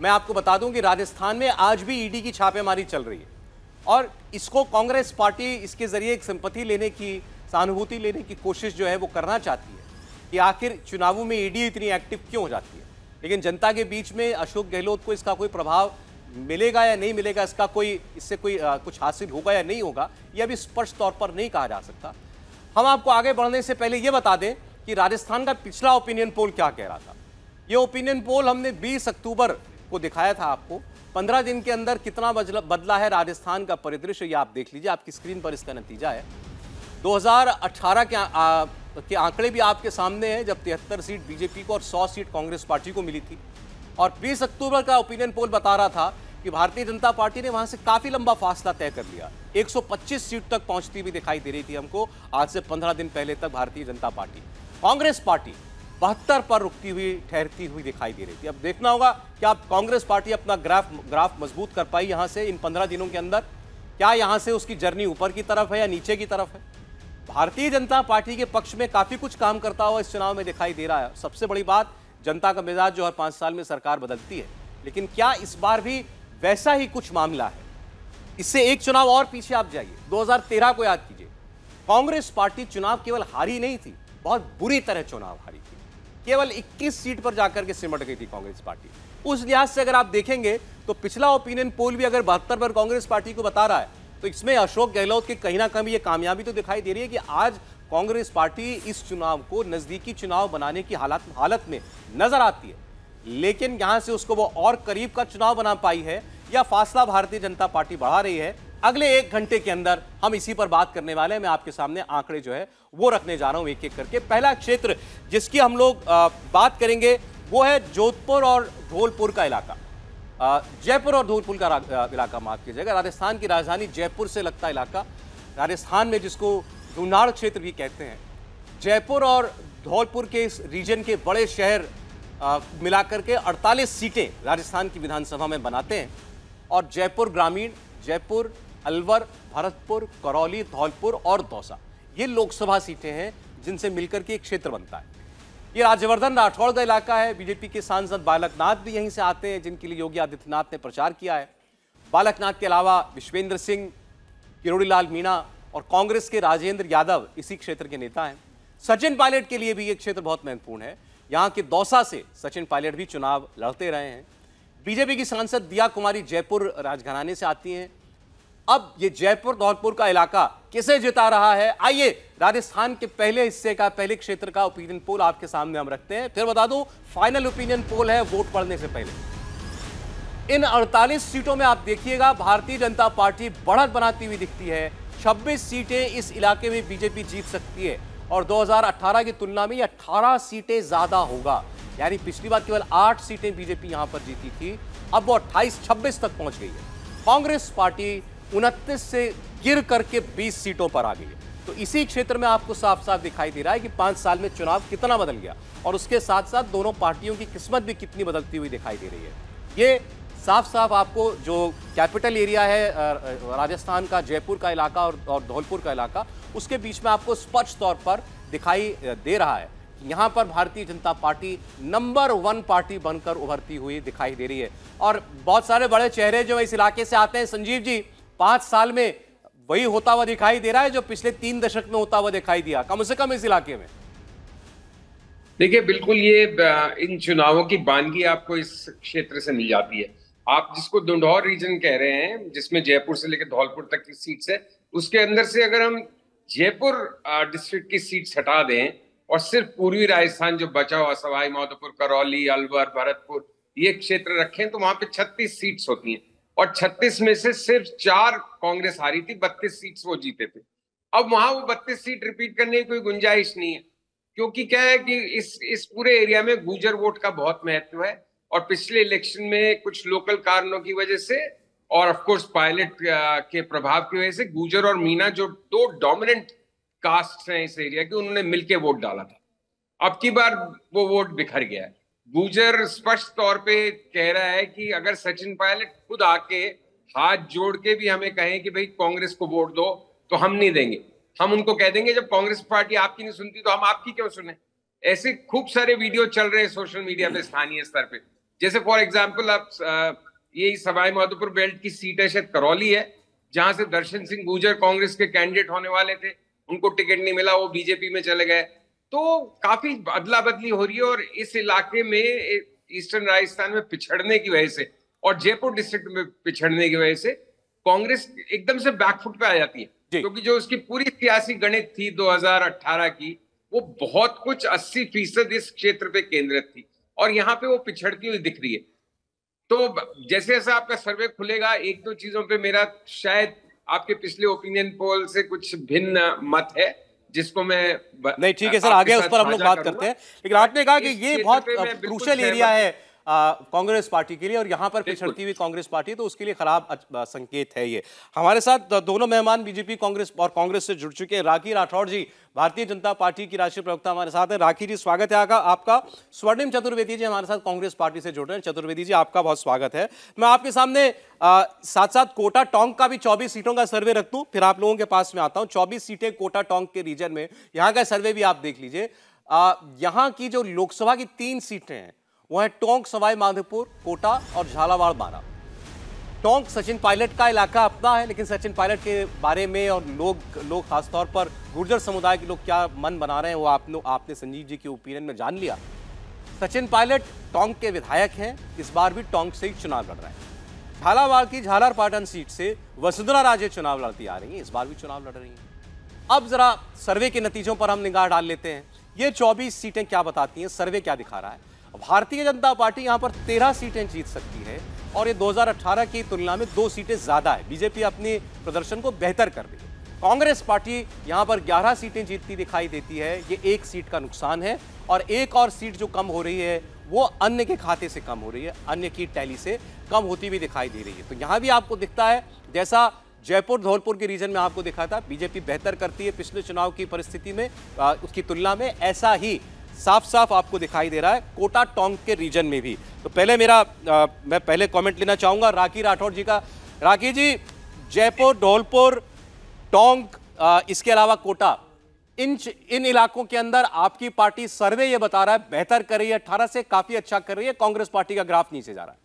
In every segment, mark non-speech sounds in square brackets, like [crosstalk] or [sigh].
मैं आपको बता दूँ कि राजस्थान में आज भी ईडी की छापेमारी चल रही है। और इसको कांग्रेस पार्टी इसके ज़रिए एक संपत्ति लेने की सहानुभूति लेने की कोशिश जो है वो करना चाहती है कि आखिर चुनावों में ईडी इतनी एक्टिव क्यों हो जाती है? लेकिन जनता के बीच में अशोक गहलोत को इसका कोई प्रभाव मिलेगा या नहीं मिलेगा इसका कोई इससे कोई आ, कुछ हासिल होगा या नहीं होगा यह अभी स्पष्ट तौर पर नहीं कहा जा सकता। हम आपको आगे बढ़ने से पहले यह बता दें कि राजस्थान का पिछला ओपिनियन पोल क्या कह रहा था? यह ओपिनियन पोल हमने 20 अक्टूबर को दिखाया था आपको। 15 दिन के अंदर कितना बदला है राजस्थान का परिदृश्य ये आप देख लीजिए आपकी स्क्रीन पर इसका नतीजा है। 2018 के आ, के आंकड़े भी आपके सामने हैं जब तिहत्तर सीट बीजेपी को और 100 सीट कांग्रेस पार्टी को मिली थी। और 20 अक्टूबर का ओपिनियन पोल बता रहा था कि भारतीय जनता पार्टी ने वहाँ से काफ़ी लंबा फासला तय कर लिया। 125 सीट तक पहुँचती हुई दिखाई दे रही थी हमको आज से 15 दिन पहले तक भारतीय जनता पार्टी। कांग्रेस पार्टी बहत्तर पर रुकती हुई, ठहरती हुई दिखाई दे रही थी। अब देखना होगा, क्या कांग्रेस पार्टी अपना ग्राफ ग्राफ मज़बूत कर पाई यहाँ से इन पंद्रह दिनों के अंदर? क्या यहाँ से उसकी जर्नी ऊपर की तरफ़ है या नीचे की तरफ़ है? भारतीय जनता पार्टी के पक्ष में काफ़ी कुछ काम करता हुआ इस चुनाव में दिखाई दे रहा है। सबसे बड़ी बात, जनता का मिजाज जो हर पाँच साल में सरकार बदलती है। लेकिन क्या इस बार भी वैसा ही कुछ मामला है? इससे एक चुनाव और पीछे आप जाइए। 2013 को याद कीजिए। कांग्रेस पार्टी चुनाव केवल हारी नहीं थी, बहुत बुरी तरह चुनाव हारी। केवल 21 सीट पर जाकर के सिमट गई थी कांग्रेस पार्टी। उस लिहाज से अगर आप देखेंगे तो पिछला ओपिनियन पोल भी अगर बहत्तर पर कांग्रेस पार्टी को बता रहा है तो इसमें अशोक गहलोत की कहीं ना कहीं ये कामयाबी तो दिखाई दे रही है कि आज कांग्रेस पार्टी इस चुनाव को, नजदीकी चुनाव बनाने की हालत हालत में नज़र आती है। लेकिन यहाँ से उसको वो और करीब का चुनाव बना पाई है, या फासला भारतीय जनता पार्टी बढ़ा रही है अगले एक घंटे के अंदर हम इसी पर बात करने वाले हैं। मैं आपके सामने आंकड़े जो है, वो रखने जा रहा हूँ एक एक करके। पहला क्षेत्र जिसकी हम लोग बात करेंगे, वो है जोधपुर और धौलपुर का इलाका। जयपुर और धौलपुर का इलाका माफ़ कीजिएगा। राजस्थान की राजधानी जयपुर से लगता इलाका। राजस्थान में जिसको धुनाड़ क्षेत्र भी कहते हैं। जयपुर और धौलपुर के इस रीजन के बड़े शहर मिलाकर के 48 सीटें राजस्थान की विधानसभा में बनाते हैं। और जयपुर ग्रामीण, जयपुर अलवर, भरतपुर, करौली, धौलपुर और दौसा। ये लोकसभा सीटें हैं जिनसे मिलकर के एक क्षेत्र बनता है। ये राज्यवर्धन राठौड़ का इलाका है। बीजेपी के सांसद बालकनाथ भी यहीं से आते हैं, जिनके लिए योगी आदित्यनाथ ने प्रचार किया है। बालकनाथ के अलावा विश्वेंद्र सिंह, किरोड़ीलाल मीणा और कांग्रेस के राजेंद्र यादव इसी क्षेत्र के नेता हैं। सचिन पायलट के लिए भी ये क्षेत्र बहुत महत्वपूर्ण है। यहाँ के दौसा से सचिन पायलट भी चुनाव लड़ते रहे हैं। बीजेपी की सांसद दिया कुमारी जयपुर राजघराने से आती हैं। अब ये जयपुर धौलपुर का इलाका किसे जिता रहा है? आइए, राजस्थान के पहले हिस्से का, पहले क्षेत्र का ओपिनियन पोल आपके सामने हम रखते हैं। फिर बता दूँ फाइनल ओपिनियन पोल है वोट पड़ने से पहले। इन 48 सीटों में आप देखिएगा, भारतीय जनता पार्टी बढ़त बनाती हुई दिखती है। 26 सीटें इस इलाके में बीजेपी जीत सकती है और 2018 की तुलना में ये 18 सीटें ज़्यादा होगा। यानी पिछली बार केवल 8 सीटें बीजेपी यहाँ पर जीती थी। अब वो 28 26 तक पहुँच गई है। कांग्रेस पार्टी उनतीस से गिर करके 20 सीटों पर आ गई है। तो इसी क्षेत्र में आपको साफ़ साफ़ दिखाई दे रहा है कि पाँच साल में चुनाव कितना बदल गया और उसके साथ साथ दोनों पार्टियों की किस्मत भी कितनी बदलती हुई दिखाई दे रही है। ये साफ़ साफ़ आपको जो कैपिटल एरिया है राजस्थान का जयपुर का इलाका और, और धौलपुर का इलाका उसके बीच में आपको स्पष्ट तौर पर दिखाई दे रहा है। यहाँ पर Bharatiya Janata party number one party बनकर उभरती हुई दिखाई दे रही है। और बहुत सारे बड़े चेहरे जो इस इलाके से आते हैं संजीव जी पाँच साल में वही होता हुआ दिखाई दे रहा है जो पिछले तीन दशक में होता हुआ दिखाई दिया। कम से कम इस इलाके में। देखिए, बिल्कुल ये इन चुनावों की बानगी आपको इस क्षेत्र से मिल जाती है। आप जिसको दुंडौर रीजन कह रहे हैं, जिसमें जयपुर से लेकर धौलपुर तक की सीट है उसके अंदर से अगर हम जयपुर डिस्ट्रिक्ट की सीट हटा दें और सिर्फ़ पूर्वी राजस्थान जो बचा हुआ, सवाई, माधोपुर, करौली, अलवर, भरतपुर, ये क्षेत्र रखें तो वहाँ पे 36 सीट्स होती हैं। और 36 में से सिर्फ़ चार कांग्रेस हारी थी 32 सीट्स वो जीते थे। अब वहाँ वो 32 सीट रिपीट करने की कोई गुंजाइश नहीं है, क्योंकि क्या है कि इस इस पूरे एरिया में गुजर वोट का बहुत महत्व है और पिछले इलेक्शन में कुछ लोकल कारणों की वजह से और ऑफ़ कोर्स पायलट के प्रभाव की वजह से गुजर और मीना जो दो डोमिनेंट कास्ट हैं इस एरिया के, उन्होंने मिलके वोट डाला था। अब की बार वो वोट बिखर गया है। गुजर स्पष्ट तौर पे कह रहा है कि अगर सचिन पायलट खुद आके हाथ जोड़ के भी हमें कहें कि भाई कांग्रेस को वोट दो तो हम नहीं देंगे। हम उनको कह देंगे, जब कांग्रेस पार्टी आपकी नहीं सुनती तो हम आपकी क्यों सुने? ऐसे खूब सारे वीडियो चल रहे हैं सोशल मीडिया पे, स्थानीय स्तर पे। जैसे फॉर एग्ज़ाम्पल आप यही सवाई माधोपुर बेल्ट की सीट है, शायद करौली है, जहाँ से दर्शन सिंह गुजर कांग्रेस के कैंडिडेट होने वाले थे। उनको टिकट नहीं मिला, वो बीजेपी में चले गए। तो काफ़ी अदला बदली हो रही है और इस इलाके में ईस्टर्न राजस्थान में पिछड़ने की वजह से और जयपुर डिस्ट्रिक्ट में पिछड़ने की वजह से कांग्रेस एकदम से बैकफुट पे आ जाती है। क्योंकि जो उसकी पूरी सियासी गणित थी 2018 की वो बहुत कुछ 80 फ़ीसद इस क्षेत्र पे केंद्रित थी और यहाँ पे वो पिछड़ती हुई दिख रही है। तो जैसे जैसे आपका सर्वे खुलेगा एक दो चीज़ों पे मेरा शायद आपके पिछले ओपिनियन पोल से कुछ भिन्न मत है। जिसको मैं नहीं ठीक है सर आगे उस पर हम लोग बात करते हैं। लेकिन आपने कहा कि ये बहुत क्रूशल एरिया है। कांग्रेस पार्टी के लिए और यहाँ पर पिछड़ती हुई कांग्रेस पार्टी तो उसके लिए खराब संकेत है ये। हमारे साथ दोनों मेहमान बीजेपी कांग्रेस और कांग्रेस से जुड़ चुके हैं। राखी राठौड़ जी भारतीय जनता पार्टी की राष्ट्रीय प्रवक्ता हमारे साथ है। राखी जी स्वागत है आका आपका स्वर्णिम चतुर्वेदी जी हमारे साथ कांग्रेस पार्टी से जुड़ रहे हैं। चतुर्वेदी जी आपका बहुत स्वागत है। मैं आपके सामने आ, साथ साथ कोटा टोंक का भी 24 सीटों का सर्वे रख दूँ फिर आप लोगों के पास में आता हूँ। 24 सीटें कोटा टोंक के रीजन में यहाँ का सर्वे भी आप देख लीजिए। यहाँ की जो लोकसभा की तीन सीटें हैं वो है टोंक सवाई माधोपुर कोटा और झालावाड़ बारा टोंक सचिन पायलट का इलाका अपना है, लेकिन सचिन पायलट के बारे में और लोग लोग खासतौर पर गुर्जर समुदाय के लोग क्या मन बना रहे हैं, वो आप आपने संजीव जी के ओपिनियन में जान लिया। सचिन पायलट टोंक के विधायक हैं, इस बार भी टोंक से ही चुनाव लड़ रहे हैं। झालावाड़ की झालार पाटन सीट से वसुंधरा राजे चुनाव लड़ती आ रही हैं, इस बार भी चुनाव लड़ रही हैं। अब जरा सर्वे के नतीजों पर हम निगाह डाल लेते हैं। ये 24 सीटें क्या बताती हैं, सर्वे क्या दिखा रहा है? भारतीय जनता पार्टी यहाँ पर तेरह सीटें जीत सकती है और ये 2018 की तुलना में दो सीटें ज़्यादा है। बीजेपी अपने प्रदर्शन को बेहतर कर रही है। कांग्रेस पार्टी यहाँ पर 11 सीटें जीतती दिखाई देती है। ये एक सीट का नुकसान है और एक और सीट जो कम हो रही है, वो अन्य के खाते से कम हो रही है। अन्य की टैली से कम होती भी दिखाई दे रही है। तो यहाँ भी आपको दिखता है, जैसा जयपुर, धौलपुर के रीजन में आपको दिखा था, बीजेपी बेहतर करती है पिछले चुनाव की परिस्थिति में उसकी तुलना में ऐसा ही साफ़ साफ़ आपको दिखाई दे रहा है कोटा टोंक के रीजन में भी। तो पहले मेरा आ, मैं पहले कमेंट लेना चाहूँगा राखी राठौर जी का। राखी जी जयपुर धौलपुर टोंक इसके अलावा कोटा इन इन इलाकों के अंदर आपकी पार्टी सर्वे ये बता रहा है बेहतर कर रही है अठारह से काफ़ी अच्छा कर रही है कांग्रेस पार्टी का ग्राफ नीचे जा रहा है।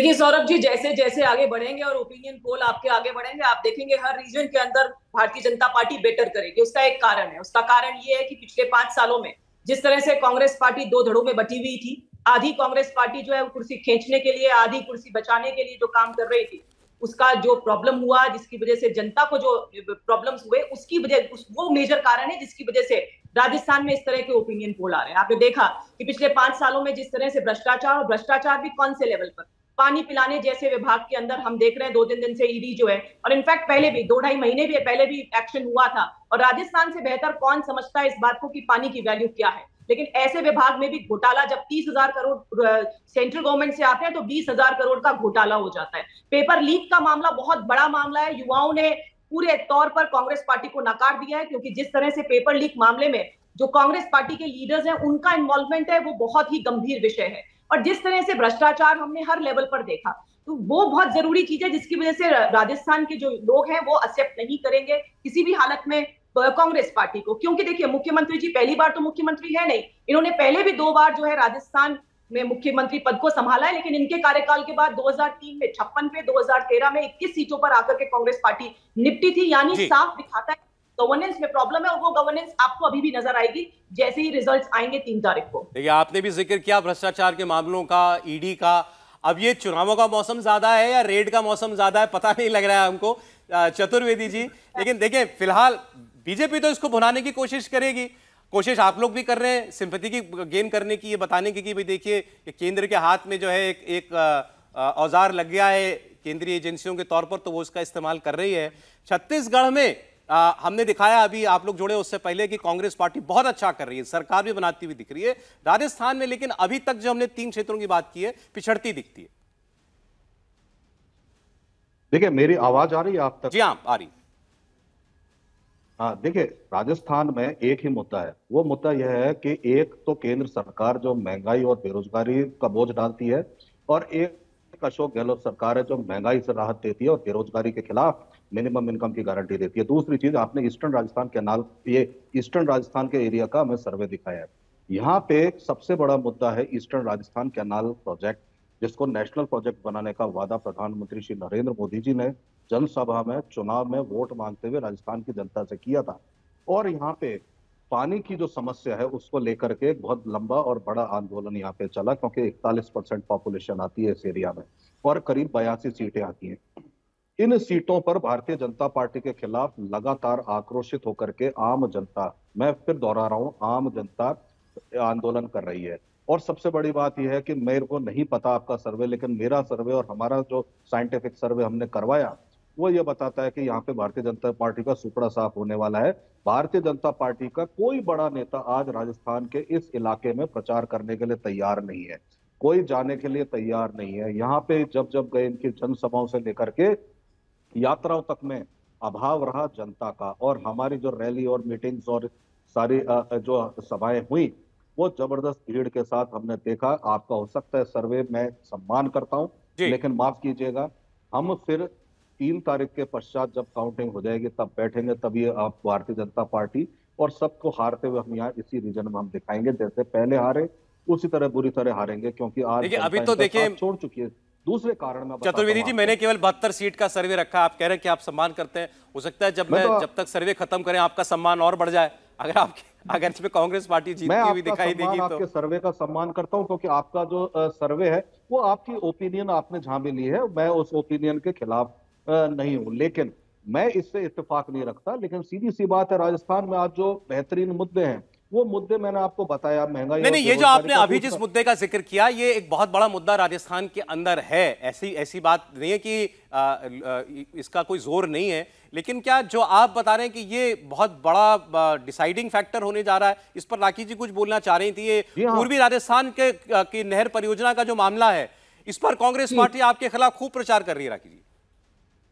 देखिए सौरभ जी जैसे जैसे आगे बढ़ेंगे और ओपिनियन पोल आपके आगे बढ़ेंगे आप देखेंगे हर रीजन के अंदर भारतीय जनता पार्टी बेटर करेगी। उसका एक कारण है। उसका कारण ये है कि पिछले पाँच सालों में जिस तरह से कांग्रेस पार्टी दो धड़ों में बटी हुई थी आधी कांग्रेस पार्टी जो है कुर्सी खींचने के लिए आधी कुर्सी बचाने के लिए जो काम कर रही थी उसका जो प्रॉब्लम हुआ जिसकी वजह से जनता को जो प्रॉब्लम्स हुए उसकी वजह उस, वो मेजर कारण है जिसकी वजह से राजस्थान में इस तरह के ओपिनियन पोल आ रहे हैं। आपने देखा कि पिछले पाँच सालों में जिस तरह से भ्रष्टाचार और भ्रष्टाचार भी कौन से लेवल पर? पानी पिलाने जैसे विभाग के अंदर हम देख रहे हैं, दो तीन दिन से ईडी जो है। और इनफैक्ट पहले भी, दो ढाई महीने भी, पहले भी एक्शन हुआ था। और राजस्थान से बेहतर कौन समझता है इस बात को कि पानी की वैल्यू क्या है? लेकिन ऐसे विभाग में भी घोटाला, जब तीस हज़ार करोड़ सेंट्रल गवर्नमेंट से आते हैं तो बीस हज़ार करोड़ का घोटाला हो जाता है। पेपर लीक का मामला बहुत बड़ा मामला है। युवाओं ने पूरे तौर पर कांग्रेस पार्टी को नकार दिया है, क्योंकि जिस तरह से पेपर लीक मामले में जो कांग्रेस पार्टी के लीडर्स हैं, उनका इन्वॉल्वमेंट है, वो बहुत ही गंभीर विषय है। और जिस तरह से भ्रष्टाचार हमने हर लेवल पर देखा तो वो बहुत ज़रूरी चीज़ है जिसकी वजह से राजस्थान के जो लोग हैं वो एक्सेप्ट नहीं करेंगे किसी भी हालत में कांग्रेस पार्टी को। क्योंकि देखिए मुख्यमंत्री जी पहली बार तो मुख्यमंत्री है नहीं। इन्होंने पहले भी दो बार जो है राजस्थान में मुख्यमंत्री पद को संभाला है लेकिन इनके कार्यकाल के बाद 2003 में छप्पन पे 2013 में 21 सीटों पर आकर के कांग्रेस पार्टी निपटी थी यानी साफ़ दिखाता है गवर्नेंस में प्रॉब्लम है और वो गवर्नेंस आपको अभी भी नज़र आएगी। जैसे ही रिजल्ट्स आएँगे तीन तारीख को। देखिए, आपने भी ज़िक्र किया भ्रष्टाचार के मामलों का ईडी का। अब ये चुनावों का मौसम ज़्यादा है या रेड का मौसम ज़्यादा है, पता नहीं लग रहा है हमको चतुर्वेदी जी। लेकिन देखिए, फ़िलहाल बीजेपी तो इसको भुनाने की कोशिश करेगी। कोशिश आप लोग भी कर रहे हैं सिंपति की गेन करने की, ये बताने की कि भाई देखिए केंद्र के हाथ में जो है एक एक औज़ार लग गया है, केंद्रीय एजेंसियों के तौर पर तो वो उसका इस्तेमाल कर रही है। छत्तीसगढ़ में आ, हमने दिखाया अभी आप लोग जुड़े उससे पहले कि कांग्रेस पार्टी बहुत अच्छा कर रही है सरकार भी बनाती हुई दिख रही है राजस्थान में लेकिन अभी तक जो हमने तीन क्षेत्रों की बात की है पिछड़ती दिखती है। देखिए मेरी आवाज़ आ रही है आप तक? जी हाँ आ रही। हाँ देखिए राजस्थान में एक ही मुद्दा है। वो मुद्दा यह है कि एक तो केंद्र सरकार जो महँगाई और बेरोजगारी का बोझ डालती है और एक अशोक गहलोत सरकार है जो महँगाई से राहत देती है और बेरोजगारी के खिलाफ मिनिमम इनकम की गारंटी देती है। दूसरी चीज़, आपने ईस्टर्न राजस्थान के नाल ये ईस्टर्न राजस्थान के एरिया का हमें सर्वे दिखाया है। यहाँ पे सबसे बड़ा मुद्दा है ईस्टर्न राजस्थान कैनाल प्रोजेक्ट जिसको नेशनल प्रोजेक्ट बनाने का वादा प्रधानमंत्री श्री नरेंद्र मोदी जी ने जनसभा में, चुनाव में वोट मांगते हुए राजस्थान की जनता से किया था। और यहाँ पे पानी की जो समस्या है, उसको लेकर के बहुत लंबा और बड़ा आंदोलन यहाँ पे चला, क्योंकि इकतालीस परसेंट पॉपुलेशन आती है इस एरिया में, और करीब बयासी सीटें आती हैं। इन सीटों पर भारतीय जनता पार्टी के खिलाफ लगातार आक्रोशित होकर के आम जनता, मैं फिर दोहरा रहा हूँ, आम जनता आंदोलन कर रही है। और सबसे बड़ी बात यह है कि मेरे को नहीं पता आपका सर्वे, लेकिन मेरा सर्वे और हमारा जो साइंटिफिक सर्वे हमने करवाया, वो ये बताता है कि यहाँ पे भारतीय जनता पार्टी का सुपड़ा साफ़ होने वाला है। भारतीय जनता पार्टी का कोई बड़ा नेता आज राजस्थान के इस इलाके में प्रचार करने के लिए तैयार नहीं है। कोई जाने के लिए तैयार नहीं है। यहाँ पे जब जब गए इनकी जनसभाओं से लेकर के यात्राओं तक में अभाव रहा जनता का और हमारी जो रैली और मीटिंग्स और सारी जो सभाएँ हुई वो ज़बरदस्त भीड़ के साथ हमने देखा। आपका हो सकता है सर्वे मैं सम्मान करता हूँ लेकिन माफ़ कीजिएगा हम फिर तीन तारीख के पश्चात जब काउंटिंग हो जाएगी तब बैठेंगे तभी आप भारतीय जनता पार्टी और सबको हारते हुए हम यहाँ इसी रीजन में हम दिखाएँगे जैसे पहले हारे उसी तरह बुरी तरह हारेंगे क्योंकि आज अभी तो देखिए छोड़ चुकी है। दूसरे कारण में चतुर्वेदी जी मैंने केवल बहत्तर सीट का सर्वे रखा आप कह रहे हैं कि आप सम्मान करते हैं। हो सकता है जब मैं तो, जब तक सर्वे खत्म करें आपका सम्मान और बढ़ जाए। अगर आप अगर इसमें कांग्रेस पार्टी जीतती हुई दिखाई देगी तो। आपके सर्वे का सम्मान करता हूँ क्योंकि आपका जो सर्वे है वो आपकी ओपिनियन आपने जहाँ भी ली है मैं उस ओपिनियन के खिलाफ नहीं हूँ। लेकिन मैं इससे इत्तेफाक नहीं रखता लेकिन सीधी सी बात है राजस्थान में आज जो बेहतरीन मुद्दे हैं वो मुद्दे मैंने आपको बताया महँगाई नहीं नहीं ये जो आपने अभी जिस मुद्दे का ज़िक्र किया ये एक बहुत बड़ा मुद्दा राजस्थान के अंदर है। ऐसी ऐसी बात नहीं है कि आ, आ, इसका कोई ज़ोर नहीं है लेकिन क्या जो आप बता रहे हैं कि ये बहुत बड़ा डिसाइडिंग फैक्टर होने जा रहा है इस पर राखी जी कुछ बोलना चाह रही थी ये हाँ। पूर्वी राजस्थान के की नहर परियोजना का जो मामला है इस पर कांग्रेस पार्टी आपके खिलाफ खूब प्रचार कर रही है राखी जी।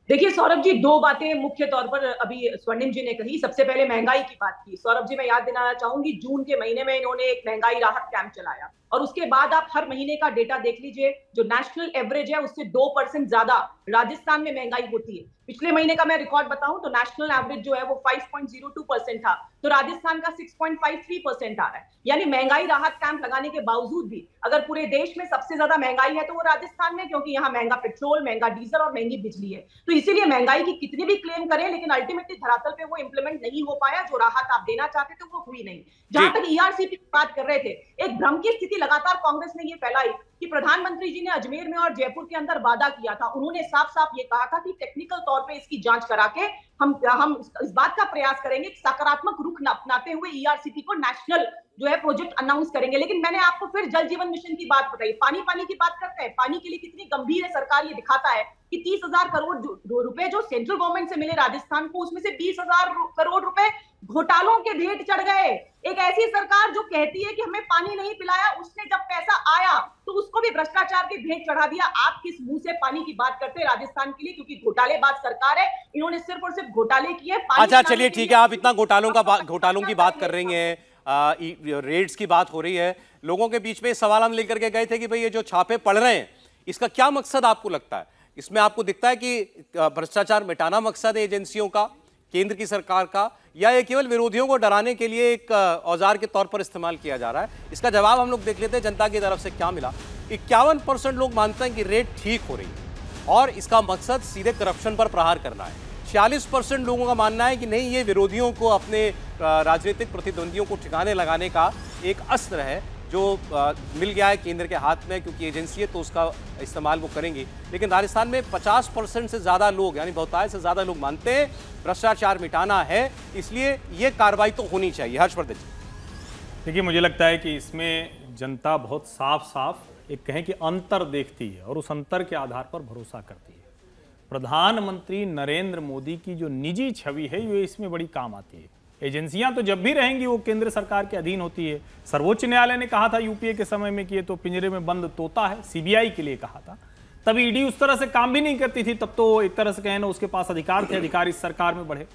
देखिए, सौरभ जी, दो बातें मुख्य तौर पर अभी स्वर्णिम जी ने कही। सबसे पहले महँगाई की बात की। सौरभ जी, मैं याद दिलाना चाहूँगी, जून के महीने में इन्होंने एक महँगाई राहत कैंप चलाया। और उसके बाद आप हर महीने का डेटा देख लीजिए जो नेशनल एवरेज है उससे दो परसेंट ज़्यादा राजस्थान में महँगाई होती है। पिछले महीने का मैं रिकॉर्ड बताऊँ तो नेशनल एवरेज जो है वो 5.02 परसेंट था। तो राजस्थान का 6.53 परसेंट आ रहा है। यानी महँगाई राहत कैंप लगाने के बावजूद भी अगर पूरे देश में सबसे ज़्यादा महँगाई है तो वो राजस्थान में क्योंकि यहाँ महँगा पेट्रोल महँगा डीजल और महँगी बिजली है। तो इसीलिए महँगाई की कितनी भी क्लेम करें लेकिन अल्टीमेटली धरातल पे वो इंप्लीमेंट नहीं हो पाया। जो राहत आप देना चाहते थे वो हुई नहीं। जहाँ तक ईआरसीपी की बात कर रहे थे एक भ्रम की स्थिति लगातार कांग्रेस ने ये फैलाई कि प्रधानमंत्री जी ने अजमेर में और जयपुर के अंदर वादा किया था। उन्होंने साफ़ साफ़ ये कहा था कि टेक्निकल तौर पे इसकी जाँच करा के हम हम इस बात का प्रयास करेंगे सकारात्मक रुख अपनाते हुए ईआरसीटी को नेशनल जो है प्रोजेक्ट अनाउंस करेंगे। लेकिन मैंने आपको फिर जल जीवन मिशन की बात बताई। पानी पानी की बात करते हैं। पानी के लिए कितनी गंभीर है सरकार ये दिखाता है कि तीस हज़ार करोड़ रुपए जो सेंट्रल गवर्नमेंट से मिले राजस्थान को उसमें से बीस हज़ार करोड़ रुपए घोटालों के भेंट चढ़ गए। एक ऐसी सरकार जो कहती है कि हमें पानी नहीं पिलाया उसने जब पैसा आया तो उसको भी भ्रष्टाचार के भेंट चढ़ा दिया। आप किस मुँह से पानी की बात करते हैं राजस्थान के लिए? क्योंकि घोटाले घोटालेबाज सरकार है इन्होंने सिर्फ़ और सिर्फ़ घोटाले किए अच्छा चलिए ठीक है आप इतना घोटालों का घोटालों की बात कर रही हैं। रेड्स की बात हो रही है। लोगों के बीच में सवाल हम लेकर के गए थे कि भाई ये जो छापे पड़ रहे हैं, इसका क्या मकसद आपको लगता है? इसमें आपको दिखता है कि भ्रष्टाचार मिटाना मकसद है एजेंसियों का, केंद्र की सरकार का, या ये केवल विरोधियों को डराने के लिए एक औज़ार के तौर पर इस्तेमाल किया जा रहा है? इसका जवाब हम लोग देख लेते हैं, जनता की तरफ़ से क्या मिला। इक्यावन परसेंट लोग मानते हैं कि रेट ठीक हो रही है और इसका मकसद सीधे करप्शन पर प्रहार करना है। छियालीस परसेंट लोगों का मानना है कि नहीं, ये विरोधियों को अपने राजनीतिक प्रतिद्वंदियों को ठिकाने लगाने का एक अस्त्र है, जो मिल गया है केंद्र के हाथ में, क्योंकि एजेंसी है तो उसका इस्तेमाल वो करेंगी। लेकिन राजस्थान में 50 परसेंट से ज़्यादा लोग, यानी बहुतायत से ज़्यादा लोग मानते हैं, भ्रष्टाचार मिटाना है, इसलिए ये कार्रवाई तो होनी चाहिए। हर्षवर्धन जी। देखिए, मुझे लगता है कि इसमें जनता बहुत साफ़ साफ़ एक कहें कि अंतर देखती है और उस अंतर के आधार पर भरोसा करती है। प्रधानमंत्री नरेंद्र मोदी की जो निजी छवि है, ये इसमें बड़ी काम आती है। एजेंसियाँ तो जब भी रहेंगी, वो केंद्र सरकार के अधीन होती है। सर्वोच्च न्यायालय ने कहा था यूपीए के समय में कि ये तो पिंजरे में बंद तोता है, सीबीआई के लिए कहा था। तब ईडी उस तरह से काम भी नहीं करती थी, तब तो एक तरह से कहें ना, उसके पास अधिकार थे, अधिकार इस सरकार में बढ़े।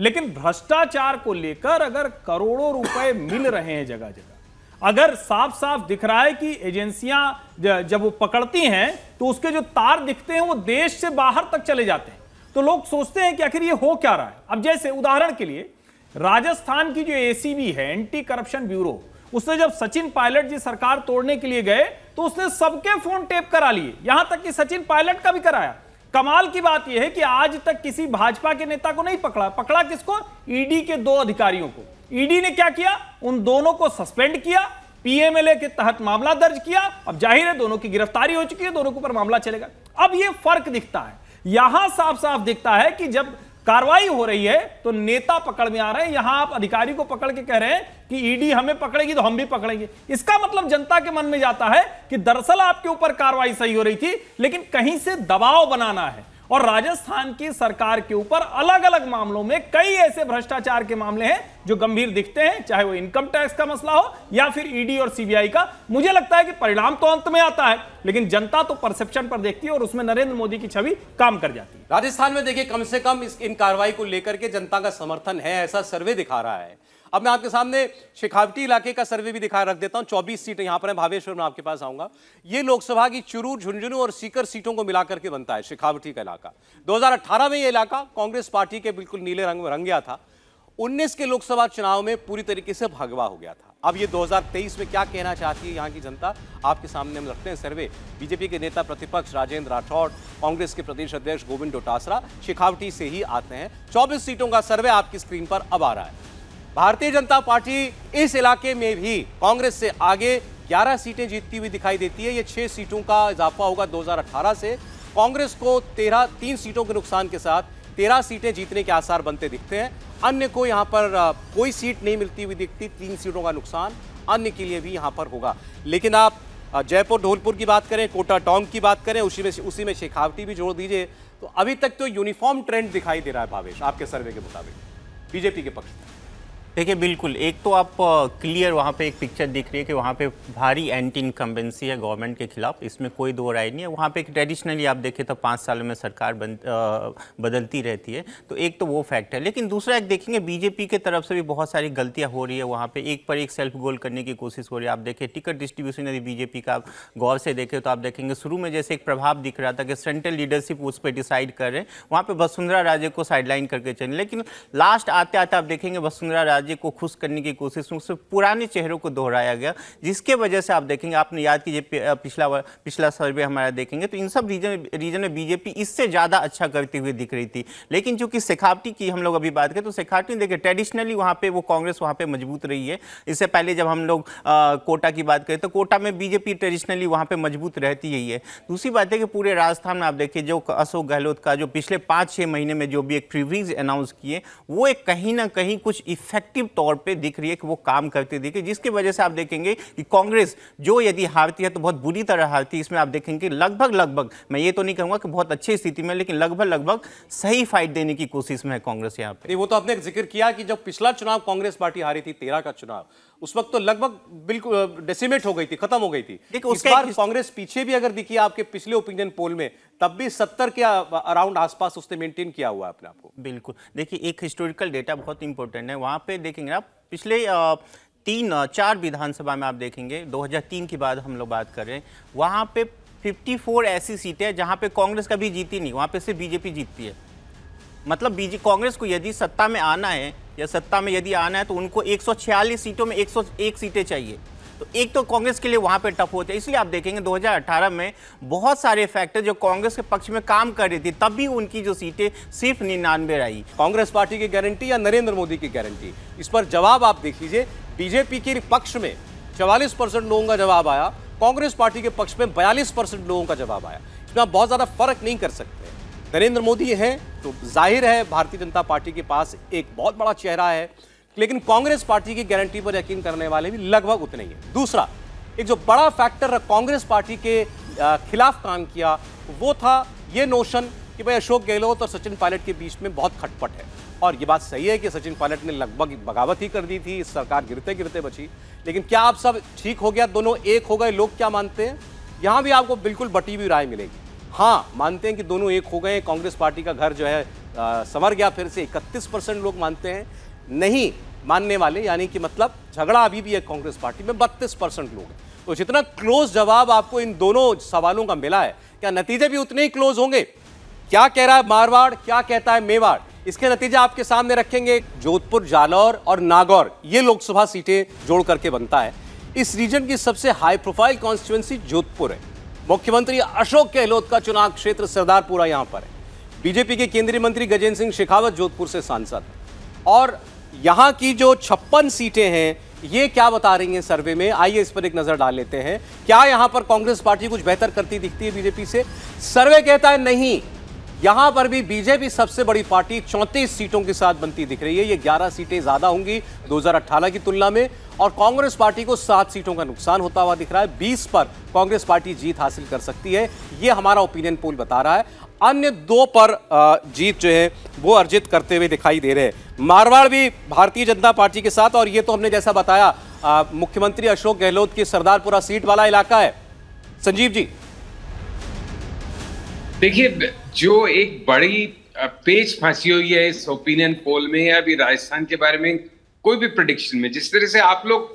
लेकिन भ्रष्टाचार को लेकर अगर करोड़ों रुपए मिल रहे हैं जगह जगह अगर साफ़ साफ़ दिख रहा है कि एजेंसियाँ जब वो पकड़ती हैं तो उसके जो तार दिखते हैं, वो देश से बाहर तक चले जाते हैं। तो लोग सोचते हैं कि आखिर ये हो क्या रहा है? अब जैसे उदाहरण के लिए, राजस्थान की जो एसीबी है एंटी करप्शन ब्यूरो उसने जब सचिन पायलट जी सरकार तोड़ने के लिए गए तो उसने सबके फ़ोन टेप करा लिए। यहाँ तक कि सचिन पायलट का भी कराया। कमाल की बात यह है कि आज तक किसी भाजपा के नेता को नहीं पकड़ा। पकड़ा किसको? ईडी के दो अधिकारियों को। ईडी ने क्या किया? उन दोनों को सस्पेंड किया, पीएमएलए के तहत मामला दर्ज किया। अब ज़ाहिर है, दोनों की गिरफ्तारी हो चुकी है, दोनों के ऊपर मामला चलेगा। अब यह फ़र्क दिखता है। यहाँ साफ़ साफ़ दिखता है कि जब कार्रवाई हो रही है तो नेता पकड़ में आ रहे हैं। यहाँ आप अधिकारी को पकड़ के कह रहे हैं कि ईडी हमें पकड़ेगी तो हम भी पकड़ेंगे। इसका मतलब जनता के मन में जाता है कि दरअसल आपके ऊपर कार्रवाई सही हो रही थी, लेकिन कहीं से दबाव बनाना है। और राजस्थान की सरकार के ऊपर अलग अलग मामलों में कई ऐसे भ्रष्टाचार के मामले हैं जो गंभीर दिखते हैं, चाहे वो इनकम टैक्स का मसला हो या फिर ईडी और सीबीआई का। मुझे लगता है कि परिणाम तो अंत में आता है, लेकिन जनता तो परसेप्शन पर देखती है और उसमें नरेंद्र मोदी की छवि काम कर जाती है। राजस्थान में देखिए, कम से कम इस, इन कार्रवाई को लेकर के जनता का समर्थन है, ऐसा सर्वे दिखा रहा है। अब मैं आपके सामने शेखावटी इलाके का सर्वे भी दिखा रख देता हूँ। 24 सीटें यहाँ पर है। भावेश्वर में आपके पास आऊँगा। ये लोकसभा की चुरू झुंझुनू और सीकर सीटों को मिलाकर के बनता है शेखावटी का इलाका। 2018 में ये इलाका कांग्रेस पार्टी के बिल्कुल नीले रंग में रंग गया था। 19 के लोकसभा चुनाव में पूरी तरीके से भगवा हो गया था। अब ये 2023 में क्या कहना चाहती है यहाँ की जनता? आपके सामने हम रखते हैं सर्वे। बीजेपी के नेता प्रतिपक्ष राजेंद्र राठौड़, कांग्रेस के प्रदेश अध्यक्ष गोविंद डोटासरा शेखावटी से ही आते हैं। 24 सीटों का सर्वे आपकी स्क्रीन पर अब आ रहा है। भारतीय जनता पार्टी इस इलाके में भी कांग्रेस से आगे 11 सीटें जीतती हुई दिखाई देती है। ये छह सीटों का इजाफा होगा 2018 से। कांग्रेस को तेरह, तीन सीटों के नुकसान के साथ तेरह सीटें जीतने के आसार बनते दिखते हैं। अन्य को यहाँ पर कोई सीट नहीं मिलती हुई दिखती, तीन सीटों का नुकसान अन्य के लिए भी यहाँ पर होगा। लेकिन आप जयपुर, ढोलपुर की बात करें, कोटा टोंक की बात करें, उसी में उसी में शेखावटी भी जोड़ दीजिए तो अभी तक तो यूनिफॉर्म ट्रेंड दिखाई दे रहा है भावेश, आपके सर्वे के मुताबिक। बीजेपी के पक्ष में। देखिए बिल्कुल। एक तो आप क्लियर वहाँ पे एक पिक्चर दिख रही है कि वहाँ पे भारी एंटी इनकम्बेंसी है गवर्नमेंट के खिलाफ। इसमें कोई दो राय नहीं है। वहाँ पे एक ट्रेडिशनली आप देखें तो पाँच सालों में सरकार बन, आ, बदलती रहती है। तो एक तो वो फैक्ट है। लेकिन दूसरा एक देखेंगे बीजेपी की तरफ़ से भी बहुत सारी गलतियाँ हो रही है वहाँ पर एक पर एक सेल्फ गोल करने की कोशिश हो रही है। आप देखें टिकट डिस्ट्रीब्यूशन यदि बीजेपी का गौर से देखें तो आप देखेंगे शुरू में जैसे एक प्रभाव दिख रहा था कि सेंट्रल लीडरशिप उस पर डिसाइड कर रहे हैं। वहाँ पर वसुंधरा राजे को साइडलाइन करके चले। लेकिन लास्ट आते आते आप देखेंगे वसुंधरा राजे को खुश करने की कोशिश में पुराने चेहरों को दोहराया गया, जिसके वजह से आप देखेंगे, आपने याद कीजिए पिछला पिछला सर्वे हमारा देखेंगे तो इन सब रीजन रीजन में बीजेपी इससे ज़्यादा अच्छा करती हुई दिख रही थी। लेकिन चूँकि शेखावटी की हम लोग अभी बात करें तो शेखावटी देखिए, ट्रेडिशनली वहाँ पे वो कांग्रेस वहाँ पे मज़बूत रही है। इससे पहले जब हम लोग कोटा की बात करें तो कोटा में बीजेपी ट्रेडिशनली वहाँ पे मज़बूत रहती ही है। दूसरी बात है कि पूरे राजस्थान में आप देखिए, जो अशोक गहलोत का जो पिछले पाँच छः महीने में जो भी एक प्रिवीज अनाउंस किए, वो एक कहीं ना कहीं कुछ इफ़ेक्टिव तौर पे दिख रही है कि वो काम करती दिखे जिसकी वजह से आप देखेंगे कि कांग्रेस जो यदि हारती है तो बहुत बुरी तरह हारती है। इसमें आप देखेंगे लगभग लगभग, मैं ये तो नहीं कहूँगा कि बहुत अच्छी स्थिति में, लेकिन लगभग लगभग सही फाइट देने की कोशिश में है कांग्रेस यहाँ पे। वो तो आपने ज़िक्र किया कि जब पिछला चुनाव कांग्रेस पार्टी हारी थी, तेरह का चुनाव उस वक्त तो लगभग बिल्कुल डेसिमेट हो गई थी खत्म हो गई थी। इस बार कांग्रेस पीछे भी अगर दिखी आपके पिछले ओपिनियन पोल में तब भी सत्तर के अराउंड आसपास उसने मेंटेन किया हुआ है अपने आपको बिल्कुल। देखिए एक हिस्टोरिकल डेटा बहुत इंपॉर्टेंट है। वहाँ पे देखेंगे आप पिछले तीन चार विधानसभा में आप देखेंगे 2003 के बाद हम लोग बात कर रहे हैं वहाँ पे 54 ऐसी सीटें हैं जहाँ पे कांग्रेस कभी जीती नहीं वहाँ पे सिर्फ़ बीजेपी जीतती है। मतलब बीजे कांग्रेस को यदि सत्ता में आना है, या सत्ता में यदि आना है तो उनको 146 सीटों में 101 सीटें चाहिए। तो एक तो कांग्रेस के लिए वहाँ पे टफ होते हैं। इसलिए आप देखेंगे 2018 में बहुत सारे फैक्टर जो कांग्रेस के पक्ष में काम कर रही थी तब भी उनकी जो सीटें सिर्फ़ निन्यानवे रही। कांग्रेस पार्टी की गारंटी या नरेंद्र मोदी की गारंटी? इस पर जवाब आप देख लीजिए। बीजेपी के पक्ष में चवालीस परसेंट लोगों का जवाब आया। कांग्रेस पार्टी के पक्ष में बयालीस परसेंट लोगों का जवाब आया। इसमें आप बहुत ज़्यादा फ़र्क नहीं कर सकते। नरेंद्र मोदी हैं तो ज़ाहिर है भारतीय जनता पार्टी के पास एक बहुत बड़ा चेहरा है, लेकिन कांग्रेस पार्टी की गारंटी पर यकीन करने वाले भी लगभग उतने ही है। दूसरा, एक जो बड़ा फैक्टर कांग्रेस पार्टी के खिलाफ काम किया, वो था ये नोशन कि भाई अशोक गहलोत और सचिन पायलट के बीच में बहुत खटपट है। और ये बात सही है कि सचिन पायलट ने लगभग बगावत ही कर दी थी सरकार गिरते गिरते बची। लेकिन क्या आप सब ठीक हो गया? दोनों एक हो गए, लोग क्या मानते हैं? यहाँ भी आपको बिल्कुल बटी हुई राय मिलेगी। हाँ मानते हैं कि दोनों एक हो गए, कांग्रेस पार्टी का घर जो है संवर गया, फिर से इकतीस परसेंट लोग मानते हैं। नहीं मानने वाले, यानी कि मतलब झगड़ा अभी भी है कांग्रेस पार्टी में, बत्तीस परसेंट लोग हैं। तो जितना क्लोज जवाब आपको इन दोनों सवालों का मिला है, क्या नतीजे भी उतने ही क्लोज होंगे? क्या कह रहा है मारवाड़, क्या कहता है मेवाड़? इसके नतीजे आपके सामने रखेंगे, जोधपुर, जालौर और नागौर। ये लोकसभा सीटें जोड़ करके बनता है। इस रीजन की सबसे हाई प्रोफ़ाइल कॉन्स्टिट्युएंसी जोधपुर है। मुख्यमंत्री अशोक गहलोत का चुनाव क्षेत्र सरदारपुरा यहाँ पर है। बीजेपी के केंद्रीय मंत्री गजेंद्र सिंह शेखावत जोधपुर से सांसद और यहाँ की जो छप्पन सीटें हैं, ये क्या बता रही हैं सर्वे में? आइए इस पर एक नज़र डाल लेते हैं। क्या यहाँ पर कांग्रेस पार्टी कुछ बेहतर करती दिखती है बीजेपी से? सर्वे कहता है नहीं। यहाँ पर भी बीजेपी सबसे बड़ी पार्टी चौंतीस सीटों के साथ बनती दिख रही है। ये 11 सीटें ज़्यादा होंगी 2018 की तुलना में। और कांग्रेस पार्टी को सात सीटों का नुकसान होता हुआ दिख रहा है। 20 पर कांग्रेस पार्टी जीत हासिल कर सकती है। ये हमारा ओपिनियन पोल बता रहा है। अन्य दो पर जीत जो है, वो अर्जित करते हुए दिखाई दे रहे हैं। मारवाड़ भी भारतीय जनता पार्टी के साथ। और ये तो हमने जैसा बताया मुख्यमंत्री अशोक गहलोत की सरदारपुरा सीट वाला इलाका है। संजीव जी। देखिए जो एक बड़ी पेज फंसी हुई है इस ओपिनियन पोल में या अभी राजस्थान के बारे में कोई भी प्रोडिक्शन में जिस तरह से आप लोग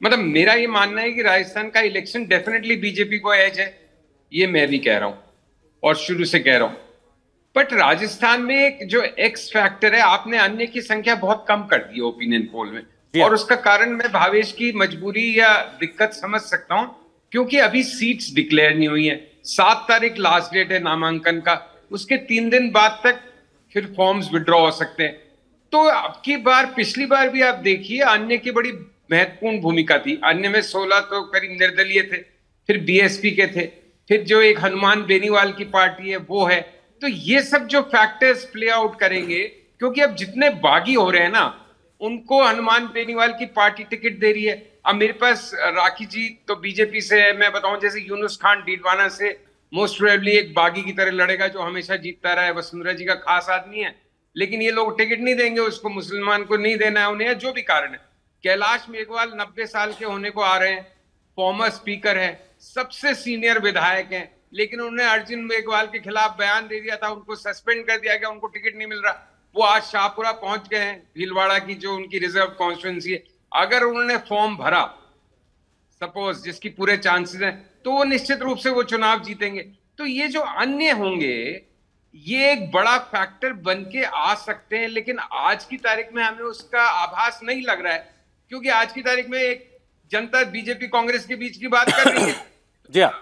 मतलब मेरा ये मानना है कि राजस्थान का इलेक्शन डेफिनेटली बीजेपी को एज है ये मैं भी कह रहा हूँ और शुरू से कह रहा हूँ। बट राजस्थान में एक जो एक्स फैक्टर है आपने अन्य की संख्या बहुत कम कर दी ओपिनियन पोल में। और उसका कारण मैं भावेश की मजबूरी या दिक्कत समझ सकता हूँ क्योंकि अभी सीट्स डिक्लेयर नहीं हुई है। सात तारीख लास्ट डेट है नामांकन का। उसके तीन दिन बाद तक फिर फॉर्म्स विड्रॉ हो सकते हैं। तो अब की बार, पिछली बार भी आप देखिए, अन्य की बड़ी महत्वपूर्ण भूमिका थी। अन्य में सोलह तो करीब निर्दलीय थे, फिर बीएसपी के थे, फिर जो एक हनुमान बेनीवाल की पार्टी है, वो है। तो ये सब जो फैक्टर्स प्ले आउट करेंगे, क्योंकि अब जितने बागी हो रहे हैं ना, उनको हनुमान बेनीवाल की पार्टी टिकट दे रही है। अब मेरे पास राखी जी तो बीजेपी से है मैं बताऊँ, जैसे यूनुस खान डीडवाना से मोस्ट प्रोबेबली एक बागी की तरह लड़ेगा, जो हमेशा जीतता रहा है, वसुंधरा जी का खास आदमी है। लेकिन ये लोग टिकट नहीं देंगे, उसको मुसलमान को नहीं देना है, उन्हें जो भी कारण है। कैलाश मेघवाल नब्बे साल के होने को आ रहे हैं फॉर्मर स्पीकर है, सबसे सीनियर विधायक हैं, लेकिन उन्होंने अर्जुन मेघवाल के खिलाफ बयान दे दिया था, उनको सस्पेंड कर दिया गया, उनको टिकट नहीं मिल रहा। वो आज शाहपुरा पहुँच गए हैं, भीलवाड़ा की जो उनकी रिज़र्व कॉन्स्टिट्युएंसी है अगर उन्होंने फॉर्म भरा सपोज़ जिसकी पूरे चांसेस हैं तो वो निश्चित रूप से वो चुनाव जीतेंगे। तो ये जो अन्य होंगे ये एक बड़ा फैक्टर बन के आ सकते हैं लेकिन आज की तारीख में हमें उसका आभास नहीं लग रहा है क्योंकि आज की तारीख में एक जनता बीजेपी कांग्रेस के बीच की बात कर रही है। [coughs] जी हाँ।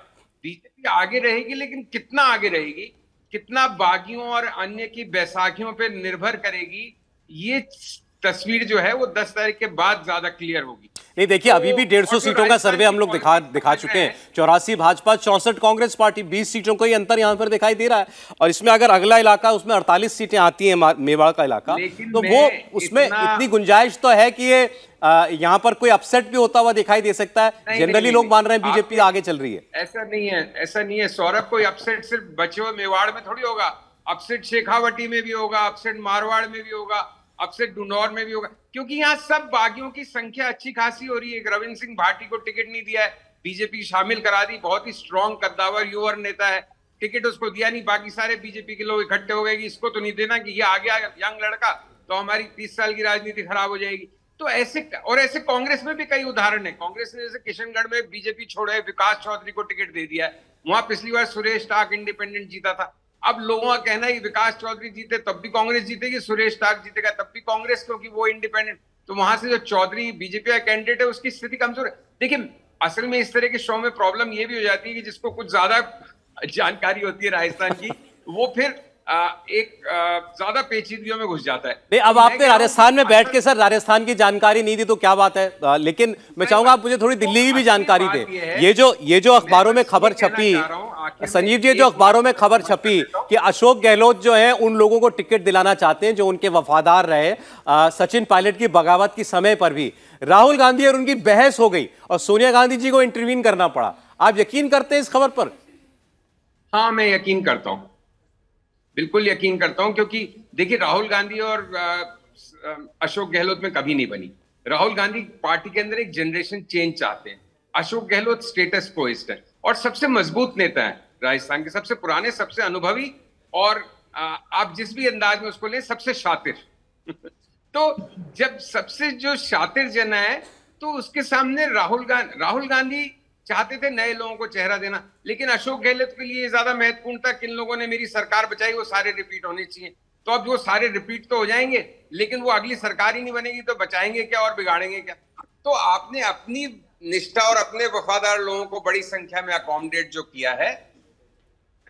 बीजेपी आगे रहेगी लेकिन कितना आगे रहेगी कितना बागियों और अन्य की बैसाखियों पे निर्भर करेगी ये तस्वीर जो है वो 10 तारीख के बाद ज़्यादा क्लियर होगी। नहीं देखिए तो अभी भी डेढ़ सौ सीटों का सर्वे हम लोग दिखा दिखा चुके हैं। चौरासी भाजपा चौसठ कांग्रेस पार्टी बीस सीटों का ही अंतर यहाँ पर दिखाई दे रहा है। और इसमें अगर अगला इलाका उसमें अड़तालीस सीटें आती हैं मेवाड़ का इलाका तो वो उसमें इतनी गुंजाइश तो है कि ये यहाँ पर कोई अपसेट भी होता हुआ दिखाई दे सकता है। जनरली लोग मान रहे हैं बीजेपी आगे चल रही है। ऐसा नहीं है ऐसा नहीं है। सौरभ कोई अपसेट सिर्फ़ बचे हुए मेवाड़ में थोड़ी होगा। अपसेट शेखावटी में भी होगा अपसेट मारवाड़ में भी होगा। अपसेट डुनौर में भी होगा। क्योंकि यहाँ सब बागियों की संख्या अच्छी खासी हो रही है। रविंद्र सिंह भाटी को टिकट नहीं दिया है। बीजेपी शामिल करा दी। बहुत ही स्ट्रॉन्ग कद्दावर युवर नेता है। टिकट उसको दिया नहीं। बाकी सारे बीजेपी के लोग इकट्ठे हो गए कि इसको तो नहीं देना कि ये आ गया यंग लड़का तो हमारी तीस साल की राजनीति खराब हो जाएगी। तो ऐसे, और ऐसे कांग्रेस में भी कई उदाहरण है। कांग्रेस ने जैसे किशनगढ़ में बीजेपी छोड़े, विकास चौधरी को टिकट दे दिया। है वहाँ पिछली बार सुरेश टाक इंडिपेंडेंट जीता था। अब लोगों का कहना है कि विकास चौधरी जीते, तब भी कांग्रेस जीतेगी, सुरेश टाक जीतेगा, तब भी कांग्रेस, क्योंकि वो इंडिपेंडेंट तो वहाँ से जो चौधरी बीजेपी का कैंडिडेट है, उसकी स्थिति कमज़ोर है। देखिए, असल में इस तरह के शो में प्रॉब्लम ये भी हो जाती है कि जिसको कुछ ज़्यादा जानकारी होती है राजस्थान की, वो फिर एक ज़्यादा पेचीदगियों में घुस जाता है। नहीं अब आपने राजस्थान में बैठ के सर राजस्थान की जानकारी नहीं दी तो क्या बात है? लेकिन मैं चाहूँगा आप मुझे थोड़ी दिल्ली की भी जानकारी दे। ये जो ये जो अखबारों में खबर छपी संजीव जी जो अखबारों में खबर छपी कि अशोक गहलोत जो है उन लोगों को टिकट दिलाना चाहते हैं जो उनके वफादार रहे सचिन पायलट की बगावत की समय पर भी। राहुल गांधी और उनकी बहस हो गई और सोनिया गांधी जी को इंटरवीन करना पड़ा। आप यकीन करते हैं इस खबर पर? हाँ मैं यकीन करता हूँ। बिल्कुल यकीन करता हूँ, क्योंकि देखिए, राहुल गांधी और अशोक गहलोत में कभी नहीं बनी। राहुल गांधी पार्टी के अंदर एक जनरेशन चेंज चाहते हैं। अशोक गहलोत स्टेटस पोइस्ट है और सबसे मज़बूत नेता है राजस्थान के, सबसे पुराने, सबसे अनुभवी और आप जिस भी अंदाज में उसको लें, सबसे शातिर। [laughs] तो जब सबसे जो शातिर जना है तो उसके सामने राहुल गांधी राहुल गांधी चाहते थे नए लोगों को चेहरा देना, लेकिन अशोक गहलोत के लिए ज़्यादा महत्वपूर्ण था किन लोगों ने मेरी सरकार बचाई, वो सारे रिपीट होने चाहिए। तो अब वो सारे रिपीट तो हो जाएँगे, लेकिन वो अगली सरकार ही नहीं बनेगी तो बचाएँगे क्या और बिगाड़ेंगे क्या? तो आपने अपनी निष्ठा और अपने वफादार लोगों को बड़ी संख्या में अकोमोडेट जो किया है,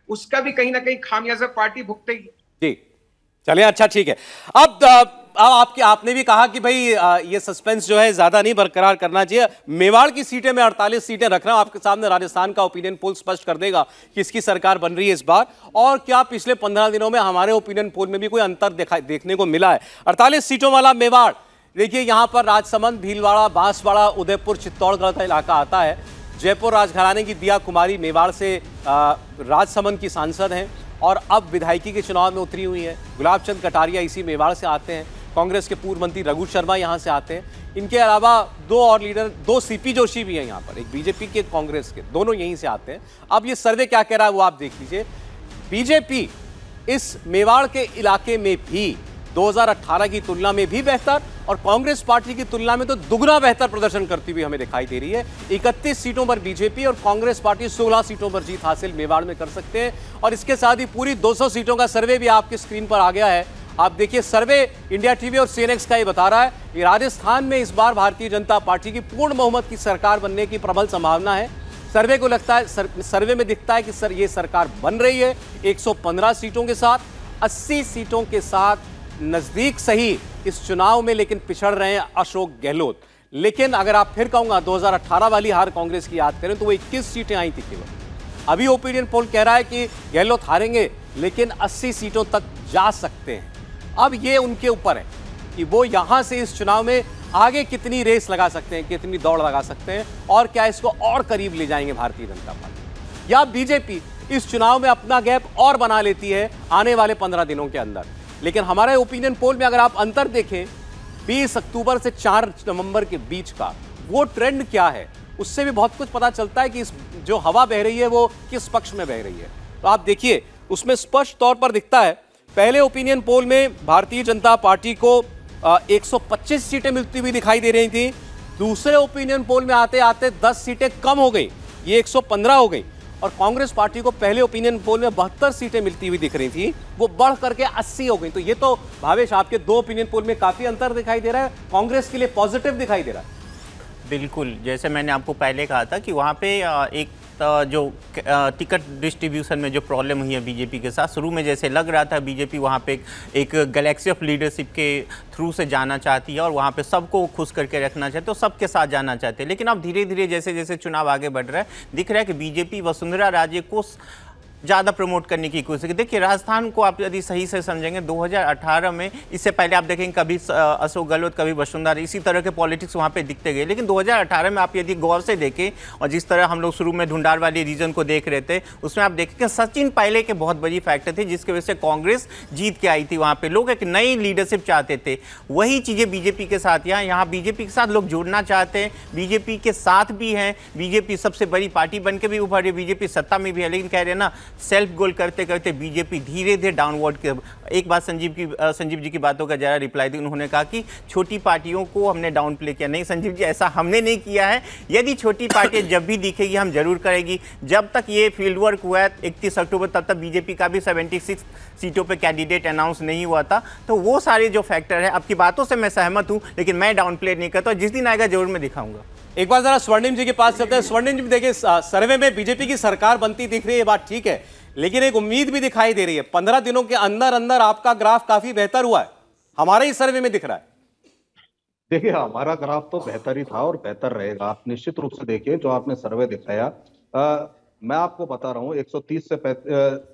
उसका भी कहीं ना कहीं खामियाजा पार्टी भुगतेगी। जी। चलिए अच्छा ठीक है। अब अब आपके, आपने भी कहा कि भाई ये सस्पेंस जो है ज़्यादा नहीं बरकरार करना चाहिए। मेवाड़ की सीटें में 48 सीटें रख रहा हूँ, आपके सामने राजस्थान का ओपिनियन पोल स्पष्ट कर देगा कि इसकी सरकार बन रही है इस बार। और क्या पिछले पंद्रह दिनों में हमारे ओपिनियन पोल में भी कोई अंतर देखा देखने को मिला है? अड़तालीस सीटों वाला मेवाड़, देखिए यहाँ पर राजसमंद, भीलवाड़ा, बांसवाड़ा, उदयपुर चित्तौड़गढ़ का इलाका आता है। जयपुर राजघराने की दिया कुमारी मेवाड़ से राजसमंद की सांसद हैं। और अब विधायकी के चुनाव में उतरी हुई है। गुलाब चंद कटारिया इसी मेवाड़ से आते हैं। कांग्रेस के पूर्व मंत्री रघु शर्मा यहाँ से आते हैं। इनके अलावा दो और लीडर, दो सीपी जोशी भी हैं यहाँ पर, एक बीजेपी के कांग्रेस के, दोनों यहीं से आते हैं। अब ये सर्वे क्या कह रहा है वो आप देख लीजिए। बीजेपी इस मेवाड़ के इलाके में भी 2018 की तुलना में भी बेहतर और कांग्रेस पार्टी की तुलना में तो दुगना बेहतर प्रदर्शन करती हुई हमें दिखाई दे रही है। 31 सीटों पर बीजेपी और कांग्रेस पार्टी 16 सीटों पर जीत हासिल मेवाड़ में कर सकते हैं। और इसके साथ ही पूरी 200 सीटों का सर्वे भी आपकी स्क्रीन पर आ गया है। आप देखिए सर्वे इंडिया टीवी और सीएनएक्स का ये बता रहा है राजस्थान में इस बार भारतीय जनता पार्टी की पूर्ण बहुमत की सरकार बनने की प्रबल संभावना है। सर्वे को लगता है सर, सर्वे में दिखता है कि सर ये सरकार बन रही है 115 सीटों के साथ 80 सीटों के साथ नज़दीक सही इस चुनाव में लेकिन पिछड़ रहे हैं अशोक गहलोत। लेकिन अगर आप फिर कहूँगा 2018 वाली हार कांग्रेस की याद करें तो वो 21 सीटें आई थी केवल। अभी ओपिनियन पोल कह रहा है कि गहलोत हारेंगे लेकिन 80 सीटों तक जा सकते हैं। अब ये उनके ऊपर है कि वो यहाँ से इस चुनाव में आगे कितनी रेस लगा सकते हैं, कितनी दौड़ लगा सकते हैं और क्या इसको और करीब ले जाएँगे भारतीय जनता पार्टी। या बीजेपी इस चुनाव में अपना गैप और बना लेती है आने वाले पंद्रह दिनों के अंदर। लेकिन हमारे ओपिनियन पोल में अगर आप अंतर देखें 20 अक्टूबर से चार नवंबर के बीच का वो ट्रेंड क्या है, उससे भी बहुत कुछ पता चलता है कि इस जो हवा बह रही है वो किस पक्ष में बह रही है। तो आप देखिए, उसमें स्पष्ट तौर पर दिखता है पहले ओपिनियन पोल में भारतीय जनता पार्टी को 125 सीटें मिलती हुई दिखाई दे रही थी। दूसरे ओपिनियन पोल में आते आते 10 सीटें कम हो गई। ये 115 हो गई। और कांग्रेस पार्टी को पहले ओपिनियन पोल में बहत्तर सीटें मिलती हुई दिख रही थी। वो बढ़ करके 80 हो गई। तो ये तो भावेश, आपके दो ओपिनियन पोल में काफ़ी अंतर दिखाई दे रहा है। कांग्रेस के लिए पॉजिटिव दिखाई दे रहा है। बिल्कुल। जैसे मैंने आपको पहले कहा था कि वहाँ पे एक जो टिकट डिस्ट्रीब्यूशन में जो प्रॉब्लम हुई है बीजेपी के साथ, शुरू में जैसे लग रहा था बीजेपी वहाँ पे एक गैलेक्सी ऑफ़ लीडरशिप के थ्रू से जाना चाहती है और वहाँ पे सबको खुश करके रखना चाहते और सबके साथ जाना चाहते हैं। लेकिन अब धीरे धीरे जैसे जैसे चुनाव आगे बढ़ रहा है, दिख रहा है कि बीजेपी वसुंधरा राजे को ज़्यादा प्रमोट करने की कोशिश देखिए, राजस्थान को आप यदि सही से समझेंगे 2018 में इससे पहले आप देखेंगे कभी अशोक गहलोत, कभी वसुंधरा इसी तरह के पॉलिटिक्स वहाँ पे दिखते गए। लेकिन 2018 में आप यदि गौर से देखें और जिस तरह हम लोग शुरू में ढूंढार वाली रीजन को देख रहे थे, उसमें आप देखें कि सचिन पहले के बहुत बड़ी फैक्टर थी, जिसकी वजह से कांग्रेस जीत के आई थी वहाँ पर लोग एक नई लीडरशिप चाहते थे। वही चीज़ें बीजेपी के साथ, यहाँ यहाँ बीजेपी के साथ लोग जुड़ना चाहते हैं। बीजेपी के साथ भी हैं। बीजेपी सबसे बड़ी पार्टी बन के भी उभर रही है। बीजेपी सत्ता में भी है। लेकिन कह रहे हैं ना सेल्फ गोल करते करते बीजेपी धीरे धीरे डाउनवर्ड के एक बात संजीव की संजीव जी की बातों का जरा रिप्लाई दी। उन्होंने कहा कि छोटी पार्टियों को हमने डाउन प्ले किया। नहीं, संजीव जी, ऐसा हमने नहीं किया है। यदि छोटी पार्टी जब भी दिखेगी, हम ज़रूर करेगी। जब तक ये फ़ील्ड वर्क हुआ है, इकतीस अक्टूबर, तब तक बीजेपी का भी सेवेंटी सीटों पर कैंडिडेट अनाउंस नहीं हुआ था। तो वो सारे जो फैक्टर है, आपकी बातों से मैं सहमत हूँ, लेकिन मैं डाउन प्ले नहीं करता जिस दिन आएगा, ज़रूर मैं दिखाऊँगा। एक बार जरा स्वर्णिम जी के पास चलते हैं। स्वर्णिम जी देखिए सर्वे में बीजेपी की सरकार बनती दिख रही है बात ठीक है लेकिन एक उम्मीद भी दिखाई दे रही है। पंद्रह दिनों के अंदर अंदर आपका ग्राफ काफ़ी बेहतर हुआ है। हमारे ही सर्वे में दिख रहा है। देखिए हमारा ग्राफ तो बेहतर ही था और बेहतर रहेगा। आप निश्चित रूप से देखिए जो आपने सर्वे दिखाया आ, मैं आपको बता रहा हूँ 130 से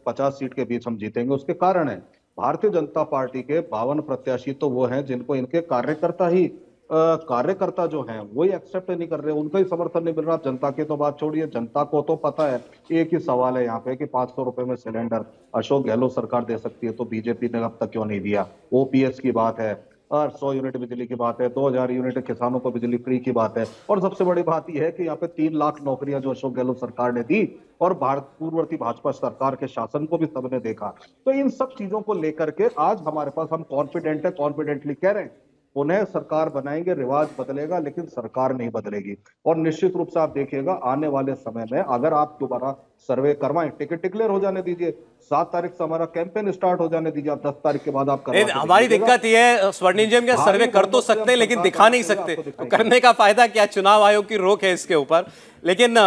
50 सीट के बीच हम जीतेंगे। उसके कारण है भारतीय जनता पार्टी के बावन प्रत्याशी तो वो हैं जिनको इनके कार्यकर्ता ही कार्यकर्ता जो हैं ही एक्सेप्ट नहीं कर रहे, उनका ही समर्थन नहीं मिल रहा। जनता की तो बात छोड़िए, जनता को तो पता है, एक ही सवाल है यहाँ पे कि पाँच सौ रुपए में सिलेंडर अशोक गहलोत सरकार दे सकती है तो बीजेपी ने अब तक क्यों नहीं दिया? ओपीएस की बात है और सौ यूनिट बिजली की बात है, दो हज़ार यूनिट किसानों को बिजली फ्री की बात है, और सबसे बड़ी बात यह है कि यहाँ पे तीन लाख नौकरियाँ जो अशोक गहलोत सरकार ने दी, और भारत, पूर्ववर्ती भाजपा सरकार के शासन को भी सबने देखा। तो इन सब चीज़ों को लेकर के आज हमारे पास हम कॉन्फिडेंट है कॉन्फिडेंटली कह रहे हैं उन्हें सरकार बनाएँगे रिवाज बदलेगा लेकिन सरकार नहीं बदलेगी। और निश्चित रूप से आप देखिएगा आने वाले समय में अगर आप दोबारा सर्वे करवाएँ टिकट डिक्लेयर हो जाने दीजिए सात तारीख से हमारा कैंपेन स्टार्ट हो जाने दीजिए आप दस तारीख के बाद आप हमारी दिक्कत ये है स्वर्णिम का सर्वे कर तो सकते हैं लेकिन दिखा नहीं सकते। तो करने का फ़ायदा क्या चुनाव आयोग की रोक है इसके ऊपर? लेकिन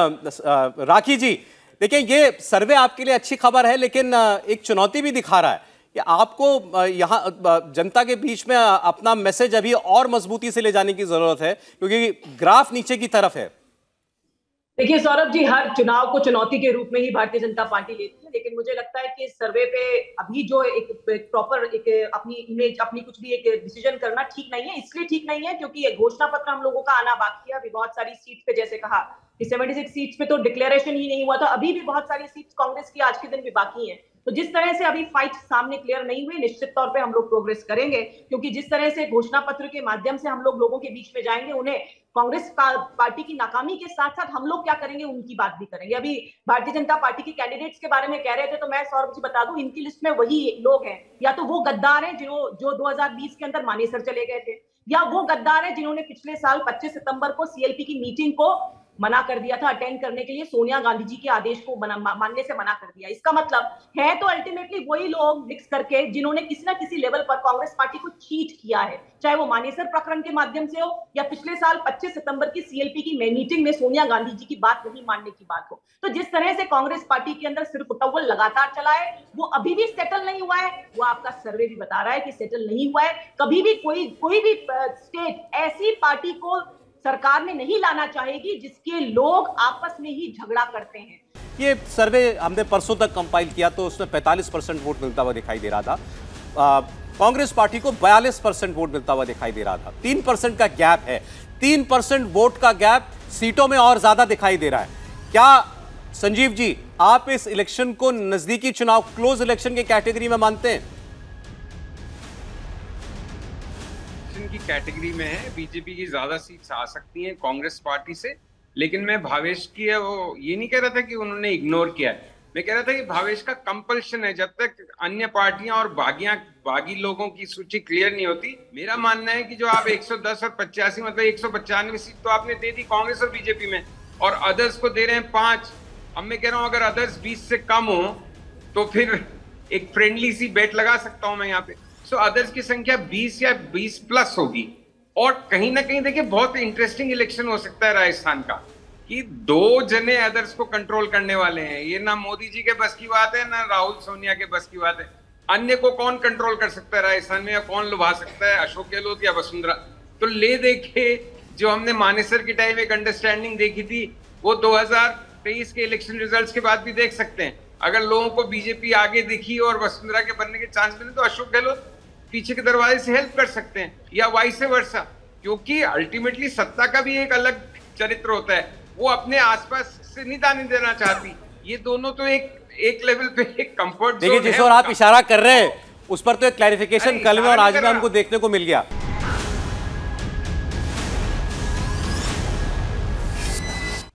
राखी जी देखिए ये सर्वे आपके लिए अच्छी खबर है लेकिन एक चुनौती भी दिखा रहा है। कि आपको यहाँ जनता के बीच में अपना मैसेज अभी और मजबूती से ले जाने की ज़रूरत है, क्योंकि ग्राफ नीचे की तरफ़ है। देखिए, सौरभ जी, हर चुनाव को चुनौती के रूप में ही भारतीय जनता पार्टी लेती है, लेकिन मुझे लगता है कि इस सर्वे पे अभी जो एक प्रॉपर एक अपनी इमेज अपनी कुछ भी एक डिसीज़न करना ठीक नहीं है, इसलिए ठीक नहीं है, क्योंकि घोषणा पत्र हम लोगों का आना बाकी है। अभी बहुत सारी सीट पे, जैसे कहा कि 76 सीट्स पे तो डिक्लेरेशन ही नहीं हुआ था, अभी भी बहुत सारी सीट्स कांग्रेस की आज के दिन भी बाकी हैं। तो जिस तरह से अभी फाइट सामने क्लियर नहीं हुई, निश्चित तौर पे हम लोग प्रोग्रेस करेंगे, क्योंकि जिस तरह से घोषणा पत्र के माध्यम से हम लोग लोगों के बीच में जाएँगे, उन्हें कांग्रेस पार्टी की नाकामी के साथ साथ हम लोग क्या करेंगे, उनकी बात भी करेंगे। अभी भारतीय जनता पार्टी के कैंडिडेट्स के बारे में कह रहे थे तो मैं सौरभ जी बता दूँ, इनकी लिस्ट में वही लोग हैं। या तो वो गद्दार हैं जो जो 2020 के अंदर मानेसर चले गए थे, या वो गद्दार हैं, जिन्होंने पिछले साल 25 सितंबर को सीएलपी की मीटिंग को मना कर दिया था अटेंड करने के लिए सोनिया गांधी जी के आदेश को मना, मानने से मना कर दिया। इसका मतलब है तो अल्टीमेटली वही लोग मिक्स करके जिन्होंने किसी ना किसी लेवल पर कांग्रेस पार्टी को चीट किया है। चाहे वो मानेसर प्रकरण के माध्यम से हो या पिछले साल 25 सितंबर की सीएलपी की मीटिंग में सोनिया गांधी जी की बात नहीं मानने की बात हो। तो जिस तरह से कांग्रेस पार्टी के अंदर सिर्फ़ उटव्वल लगातार चला है वो अभी भी सेटल नहीं हुआ है। वो आपका सर्वे भी बता रहा है कि सेटल नहीं हुआ है। कभी भी कोई कोई भी स्टेट ऐसी पार्टी को सरकार में नहीं लाना चाहेगी, जिसके लोग आपस में ही झगड़ा करते हैं। ये सर्वे हमने परसों तक कंपाइल किया तो उसमें 45 परसेंट वोट मिलता हुआ दिखाई दे रहा था। कांग्रेस पार्टी को 42 परसेंट वोट मिलता हुआ दिखाई दे रहा था। तीन परसेंट का गैप है। तीन परसेंट वोट का गैप सीटों में और ज़्यादा दिखाई दे रहा है। क्या संजीव जी, आप इस इलेक्शन को नजदीकी चुनाव, क्लोज इलेक्शन के कैटेगरी में मानते हैं? की कैटेगरी में है। बीजेपी की ज़्यादा सीट्स आ सकती हैं कांग्रेस पार्टी से, लेकिन मैं भावेश की है, वो ये नहीं कह रहा था कि उन्होंने इग्नोर किया है। मैं कह रहा था कि भावेश का कंपल्शन है, जब तक अन्य पार्टियाँ और बागियाँ, बागी लोगों की सूची क्लियर नहीं होती, मेरा मानना है कि जो आप 110 और पचासी मतलब एक सीट तो आपने दे दी कांग्रेस और बीजेपी में, और अदर्स को दे रहे हैं पाँच। अब मैं कह रहा हूँ, अगर अदर्स 20 से कम हो तो फिर एक फ्रेंडली सी बेट लगा सकता हूँ मैं यहाँ पे। सो अदर्स की संख्या 20 या 20 प्लस होगी। और कहीं ना कहीं देखिए, बहुत इंटरेस्टिंग इलेक्शन हो सकता है राजस्थान का, कि दो जने अदर्स को कंट्रोल करने वाले हैं। ये ना मोदी जी के बस की बात है, ना राहुल सोनिया के बस की बात है। अन्य को कौन कंट्रोल कर सकता है राजस्थान में, या कौन लुभा सकता है, अशोक गहलोत या वसुंधरा? तो ले देखे जो हमने मानेसर के टाइम एक अंडरस्टैंडिंग देखी थी, वो 2023 के इलेक्शन रिजल्ट्स के बाद भी देख सकते हैं। अगर लोगों को बीजेपी आगे दिखी और वसुंधरा के बनने के चांस मिले तो अशोक गहलोत पीछे के दरवाजे से हेल्प कर सकते हैं या वाइस वर्षा क्योंकि अल्टीमेटली सत्ता का भी एक अलग चरित्र होता है। वो अपने आसपास से नहीं दाने देना चाहती। ये दोनों तो एक एक लेवल पे एक कंफर्ट देखिए जिस और आप इशारा कर रहे हैं उस पर तो एक क्लैरिफिकेशन कल में और आज में हमको देखने को मिल गया।